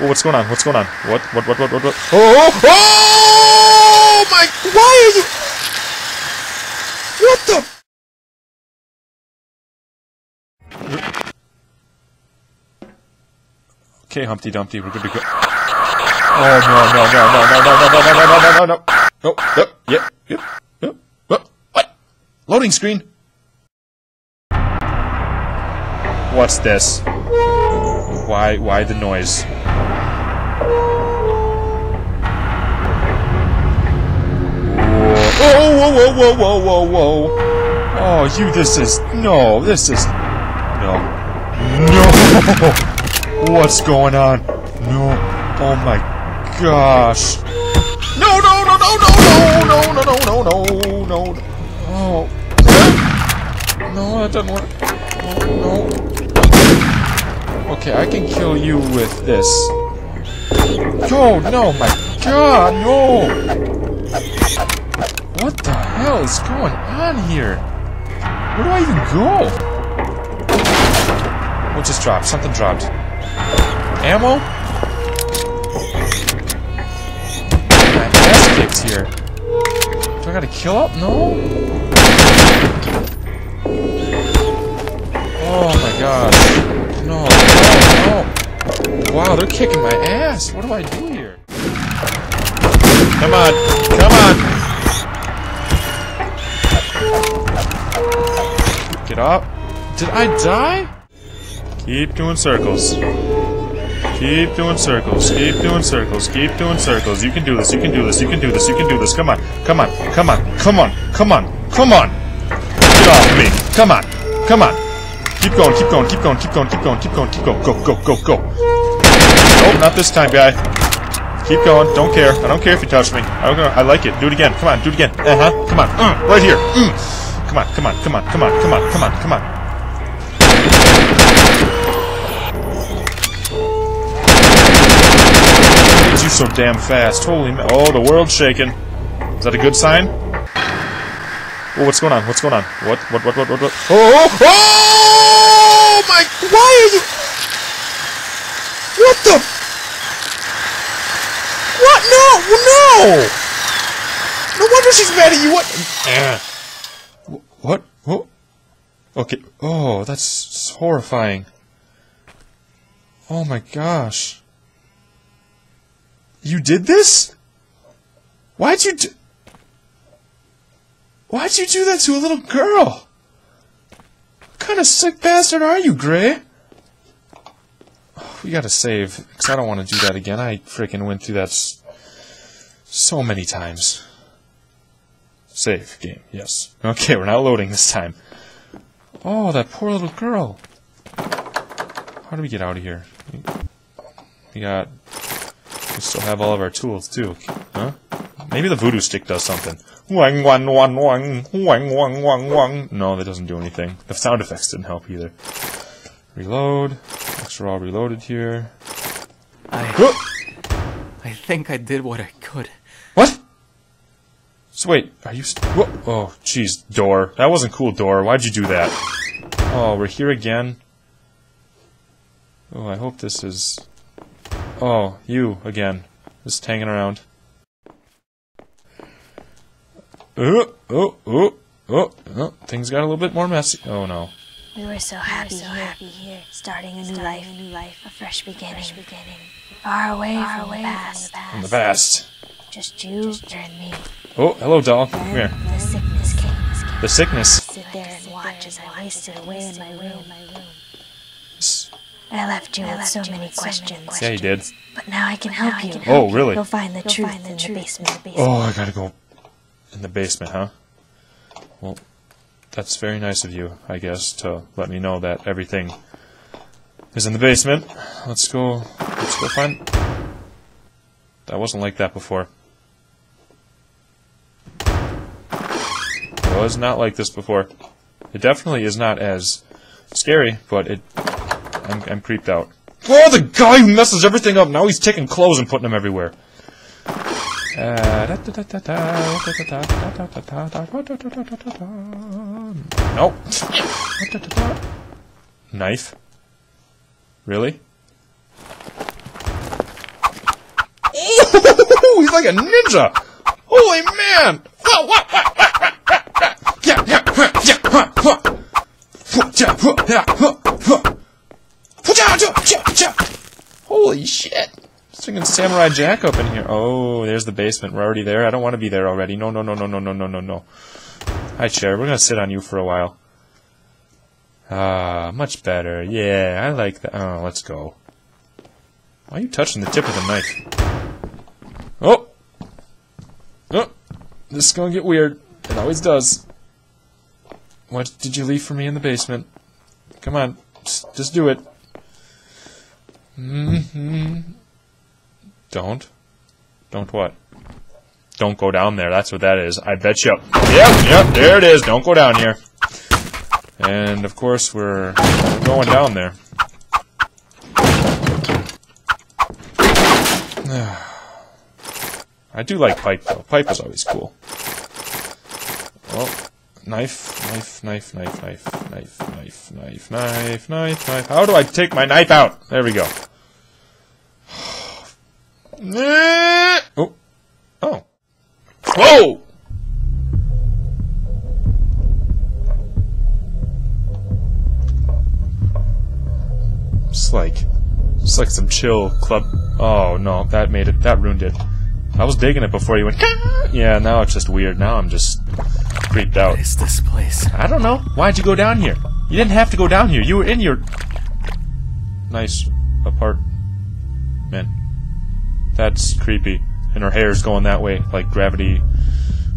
Oh, what's going on? What's going on? What? What? What? What? What? what? Oh! Oh! My! Why are you? What the? Okay, Humpty Dumpty, we're good to go. Oh no no no no no no no no no no no no no no no yep yep yep what what loading screen. What's this? Why why the noise? Whoa whoa whoa whoa whoa whoa whoa! Oh you this is no this is no no. What's going on? No. Oh my gosh. No, no, no, no, no, no, no, no, no, no, no, no. Oh. No, that doesn't work. No, no. Okay, I can kill you with this. Oh, no, my god, no. What the hell is going on here? Where do I even go? What just dropped? Something dropped. Ammo? My ass kicked here. Do I gotta kill up? No? Oh my gosh. No, no, no. Wow, they're kicking my ass. What do I do here? Come on. Come on. Get up. Did I die? Keep doing circles. Keep doing circles. Keep doing circles. Keep doing circles. You can do this. You can do this. You can do this. You can do this. Come on. Come on. Come on. Come on. Come on. Come on. Get off me. Come on. Come on. Keep going. Keep going. Keep going. Keep going. Keep going. Keep going. Keep going. Go. Go. Go. Go. Nope. Not this time, guy. Keep going. Don't care. I don't care if you touch me. I don't care. I like it. Do it again. Come on. Do it again. Uh huh. Come on. Uh, right here. Mm. Come on. Come on. Come on. Come on. Come on. Come on. Come on. you so damn fast. Holy Oh, the world's shaking. Is that a good sign? Oh, what's going on? What's going on? What? What? What? What? What? what? Oh! Oh! Oh! My! Why are you? What the? What? No! No! No wonder she's mad at you. What? Eh. What? What? Okay. Oh, that's horrifying. Oh my gosh. You did this? Why'd you do... Why'd you do that to a little girl? What kind of sick bastard are you, Grey? Oh, we gotta save, because I don't want to do that again. I freaking went through that so many times. Save game, yes. Okay, we're not loading this time. Oh, that poor little girl. How do we get out of here? We got we still have all of our tools too, huh? Maybe the voodoo stick does something. Wang wang wang wang wang wang wang wang. No, that doesn't do anything. The sound effects didn't help either. Reload. Extra all reloaded here. I, Huh! I think I did what I could. What? So wait, are you? St- Whoa. oh, jeez, door. That wasn't cool, door. Why'd you do that? Oh, we're here again. Oh, I hope this is. Oh, you again, just hanging around. Oh, oh, oh, oh, oh, things got a little bit more messy. Oh no. We were so happy, here, starting a new life, a new life, a fresh beginning, beginning. Far away, from, the past, From the past. Just you and me. Oh, hello, doll. Come here. The sickness came. The sickness. Sit there and watch as I wasted away in my room. I left you with so many questions. Yeah, you did. But now I can help you. Oh, really? You'll find the truth in the basement. Oh, I gotta go in the basement, huh? Well, that's very nice of you, I guess, to let me know that everything is in the basement. Let's go. Let's go find. That wasn't like that before. It was not like this before. It definitely is not as scary, but it. I'm, I'm creeped out. Oh, the guy who messes everything up! Now he's taking clothes and putting them everywhere. Nope. Knife? Really? Oh, he's like a ninja! Holy man! Holy shit! Freaking Samurai Jack up in here. Oh, there's the basement. We're already there. I don't want to be there already. No, no, no, no, no, no, no, no, no. Hi, chair. We're gonna sit on you for a while. Ah, much better. Yeah, I like that. Oh, let's go. Why are you touching the tip of the knife? Oh! Oh! This is gonna get weird. It always does. What did you leave for me in the basement? Come on. Just, just do it. hmm Don't. Don't what? Don't go down there. That's what that is. I bet you. Yep, yep, there it is. Don't go down here. And of course, we're going down there. I do like pipe though. Pipe is always cool. Well, knife, knife, knife, knife, knife, knife, knife, knife, knife, knife, knife. How do I take my knife out? There we go. Oh. Oh. oh. Whoa! It's like, it's like some chill club. Oh no, that made it. That ruined it. I was digging it before you went. "Caw." Yeah, now it's just weird. Now I'm just creeped out. What is this place? I don't know. Why'd you go down here? You didn't have to go down here. You were in your nice apartment. That's creepy. And her hair's going that way, like gravity.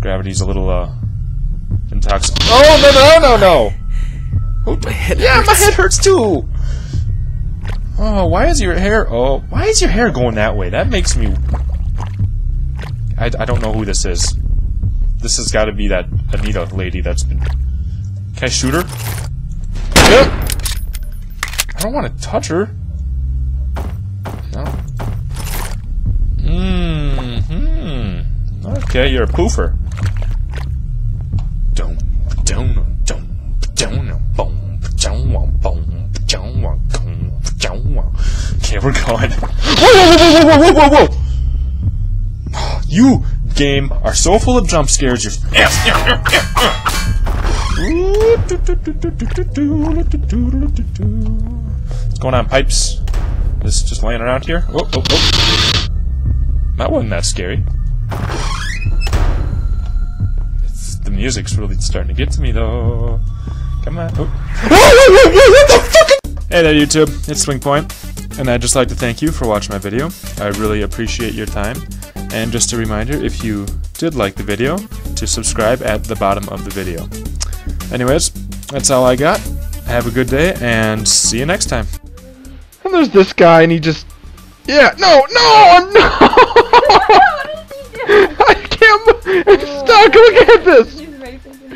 Gravity's a little uh intoxicated. Oh no no no no! Who- My head yeah, my head hurts too. Oh, why is your hair? Oh, why is your hair going that way? That makes me. I, I don't know who this is. This has got to be that Anita lady that's been. Can I shoot her? Yep. I don't want to touch her. Okay, you're a poofer. Dum, dum, boom, dum, wum, boom, wum, boom, wum. Okay, we're going. Whoa, whoa, whoa, whoa, whoa, whoa, whoa! You, game, are so full of jump scares. You're. What's going on, pipes? This just laying around here? Oh, oh, oh. That wasn't that scary. Music's really starting to get to me, though. Come on. Oh. what the fuck? Hey there, YouTube. It's SwingPoynt, and I'd just like to thank you for watching my video. I really appreciate your time. And just a reminder, if you did like the video, to subscribe at the bottom of the video. Anyways, that's all I got. Have a good day, and see you next time. And there's this guy, and he just. Yeah, no, no, no! I can't. I'm stuck. Look at this.